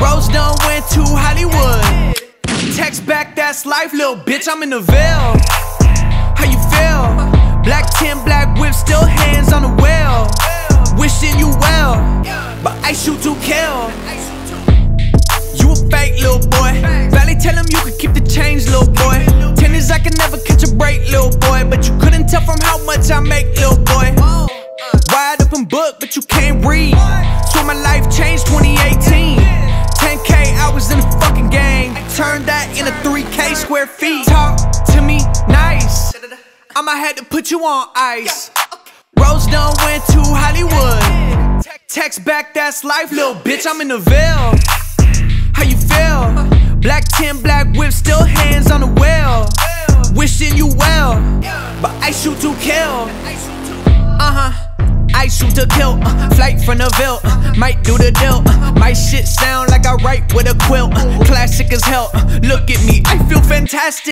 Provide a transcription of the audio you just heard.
Rose done went to Hollywood. Text back, that's life, little bitch. I'm in the Ville. How you feel? Black 10, black whip, still hands on the wheel. Wishing you well, but I shoot to kill. You a fake little boy. Valley tell him you could keep the change, little boy. Tennis, I can never catch a break, little boy. But you couldn't tell from how much I make, little boy. Wide open book, but you can't read. So Turned that into 3k square feet. Talk to me nice. I'ma had to put you on ice. Rose done went to Hollywood. Text back, that's life, little bitch. I'm in the Ville. How you feel? Black 10, black whip, still hands on the wheel. Wishing you well, but I shoot to kill. Uh huh. I shoot to kill, uh, flight from the Ville, uh, might do the deal. Uh, my shit sound like I write with a quilt, classic as hell. Look at me, I feel fantastic.